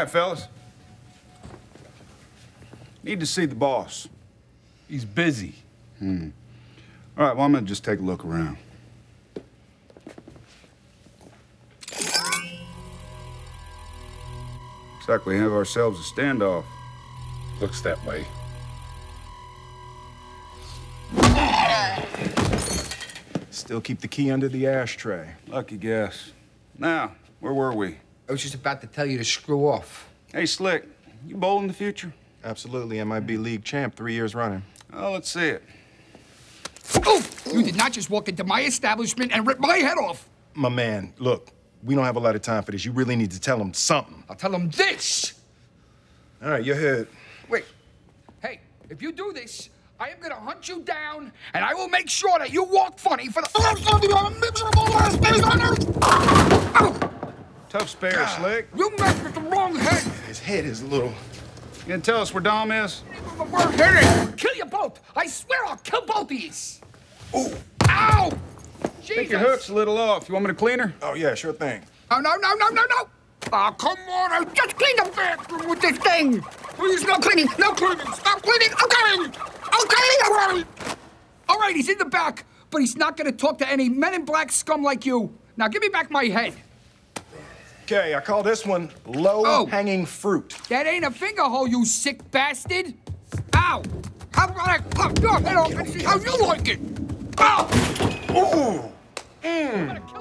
right, fellas. Need to see the boss. He's busy. Hmm. All right, well, I'm gonna just take a look around. Looks like we have ourselves a standoff. Looks that way. Still keep the key under the ashtray. Lucky guess. Now, where were we? I was just about to tell you to screw off. Hey, Slick, you bowl in the future? Absolutely, MIB league champ three years running. Oh, let's see it. Oh, you did not just walk into my establishment and rip my head off. My man, look, we don't have a lot of time for this. You really need to tell him something. I'll tell him this. All right, your head. Wait. Hey, if you do this, I am gonna hunt you down, and I will make sure that you walk funny for the miserable last days on earth. Tough spare, Slick. you messed with the wrong head. His head is a little. You gonna tell us where Dom is? Word headed. Kill you both. I swear I'll kill both of yous. Ooh. Ow! Jesus. think your hook's a little off. You want me to clean her? Oh, yeah, sure thing. Oh, no, no, no, no, no! Oh, come on, I just cleaned the bathroom with this thing! Please, no cleaning, no cleaning, stop cleaning, I'm cleaning! I'm cleaning, all right! All right, he's in the back, but he's not gonna talk to any men in black scum like you. Now give me back my head. Okay, I call this one low Oh. hanging fruit. That ain't a finger hole, you sick bastard! Ow! How about I pop your head off and see how you like it? Ow! Ooh! Kill